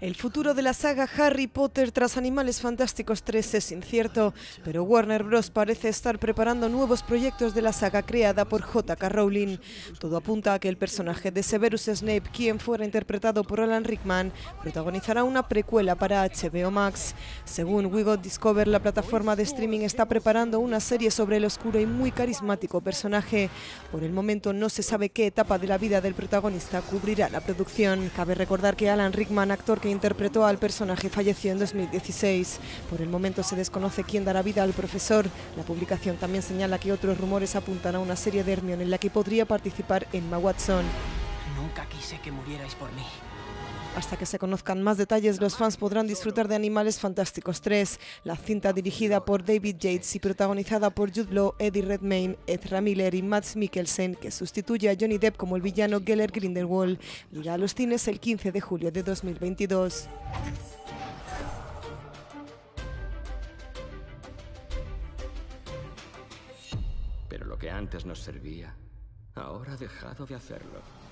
El futuro de la saga Harry Potter tras Animales Fantásticos 3 es incierto, pero Warner Bros. parece estar preparando nuevos proyectos de la saga creada por J.K. Rowling. Todo apunta a que el personaje de Severus Snape, quien fuera interpretado por Alan Rickman, protagonizará una precuela para HBO Max. Según We Got Discover, la plataforma de streaming está preparando una serie sobre el oscuro y muy carismático personaje. Por el momento no se sabe qué etapa de la vida del protagonista cubrirá la producción. Cabe recordar que Alan Rickman, actor que interpretó al personaje falleció en 2016. Por el momento se desconoce quién dará vida al profesor. La publicación también señala que otros rumores apuntan a una serie de Hermione en la que podría participar Emma Watson. Nunca quise que murierais por mí. Hasta que se conozcan más detalles, los fans podrán disfrutar de Animales Fantásticos 3, la cinta dirigida por David Yates y protagonizada por Jude Law, Eddie Redmayne, Ezra Miller y Mads Mikkelsen, que sustituye a Johnny Depp como el villano Geller Grindelwald. Llega a los cines el 15 de julio de 2022. Pero lo que antes nos servía, ahora ha dejado de hacerlo.